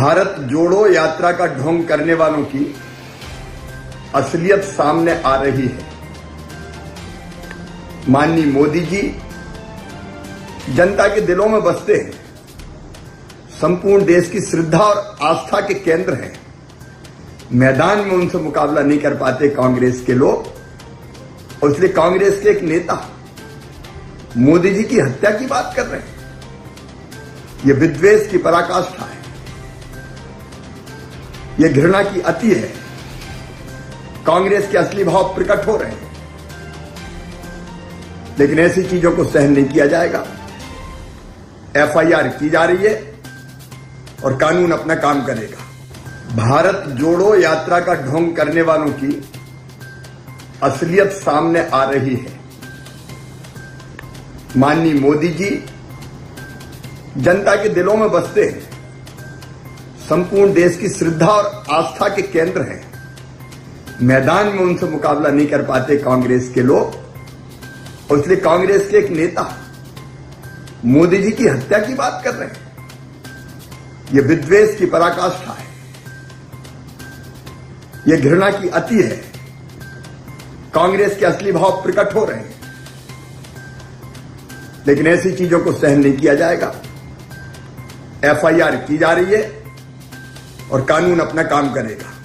भारत जोड़ो यात्रा का ढोंग करने वालों की असलियत सामने आ रही है। माननीय मोदी जी, जनता के दिलों में बसते हैं। संपूर्ण देश की श्रद्धा और आस्था के केंद्र हैं। मैदान में उनसे मुकाबला नहीं कर पाते कांग्रेस के लोग। और इसलिए कांग्रेस के एक नेता मोदी जी की हत्या की बात कर रहे हैं। यह विद्वेष की पराकाष्ठा है। यह घृणा की अति है। कांग्रेस के असली भाव प्रकट हो रहे हैं। लेकिन ऐसी चीज़ों को सहन नहीं किया जाएगा। एफआईआर की जा रही है और कानून अपना काम करेगा। भारत जोड़ो यात्रा का ढोंग करने वालों की असलियत सामने आ रही है। माननीय मोदी जी, जनता के दिलों में बसते हैं। संपूर्ण देश की श्रद्धा और आस्था के केंद्र हैं। मैदान में उनसे मुकाबला नहीं कर पाते कांग्रेस के लोग। और इसलिए कांग्रेस के एक नेता मोदी जी की हत्या की बात कर रहे हैं। यह विद्वेष की पराकाष्ठा है। यह घृणा की अति है। कांग्रेस के असली भाव प्रकट हो रहे हैं। लेकिन ऐसी चीज़ों को सहन नहीं किया जाएगा। एफआईआर की जा रही है। और कानून अपना काम करेगा।